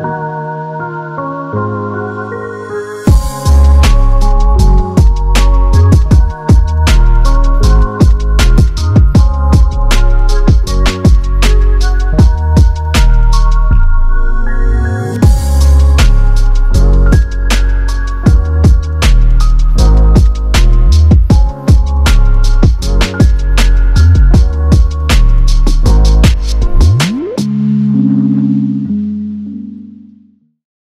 you